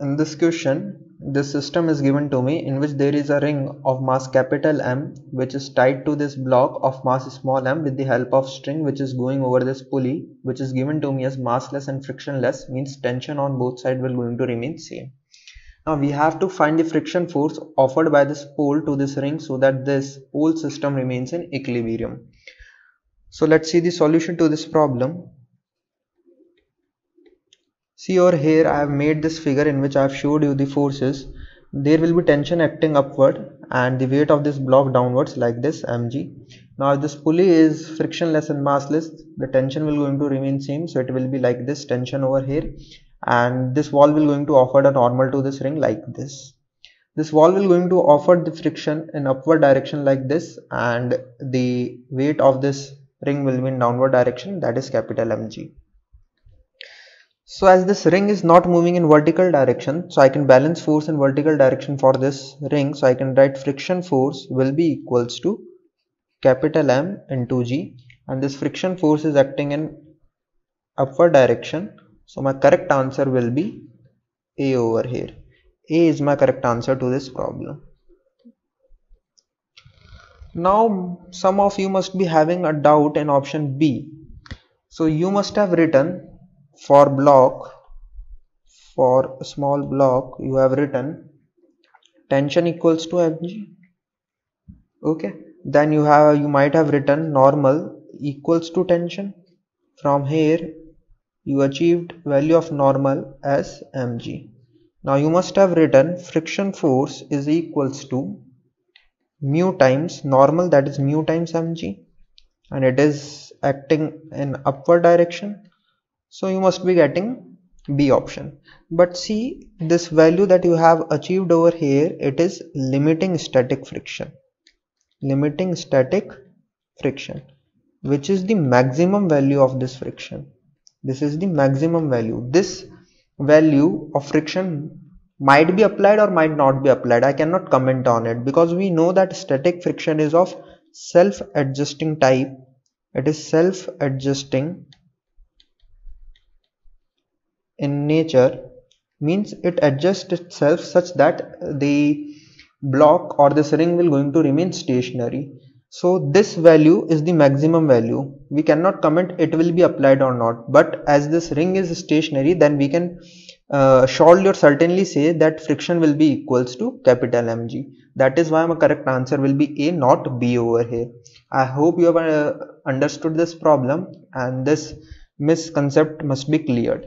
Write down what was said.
in this question this system is given to me in which there is a ring of mass capital M which is tied to this block of mass small m with the help of string which is going over this pulley which is given to me as massless and frictionless means tension on both sides will going to remain same. Now we have to find the friction force offered by this pole to this ring so that this whole system remains in equilibrium. So let's see the solution to this problem see over here I have made this figure in which I have showed you the forces. There will be tension acting upward and the weight of this block downwards like this mg. Now if this pulley is frictionless and massless the tension will going to remain same. So it will be like this tension over here. And this wall will going to offer a normal to this ring like this. This wall will going to offer the friction in upward direction like this. And the weight of this ring will be in downward direction that is capital mg so as this ring is not moving in vertical direction, so I can balance force in vertical direction for this ring. So I can write friction force will be equals to capital M into G and this friction force is acting in upward direction. So my correct answer will be A over here. A is my correct answer to this problem. Now some of you must be having a doubt in option B. So you must have written for block for a small block you have written tension equals to mg okay. Then you have you might have written normal equals to tension. From here you achieved value of normal as mg now you must have written friction force is equals to mu times normal that is mu times mg and it is acting in upward direction so you must be getting B option. But see this value that you have achieved over here it is limiting static friction. Limiting static friction which is the maximum value of this friction. This is the maximum value. This value of friction might be applied or might not be applied. I cannot comment on it because we know that static friction is of self-adjusting type. It is self-adjusting in nature means it adjusts itself such that the block or this ring will going to remain stationary. So this value is the maximum value. We cannot comment it will be applied or not. But as this ring is stationary then we can uh, surely or certainly say that friction will be equals to capital mg that is why my correct answer will be a not b over here. I hope you have uh, understood this problem and this misconcept must be cleared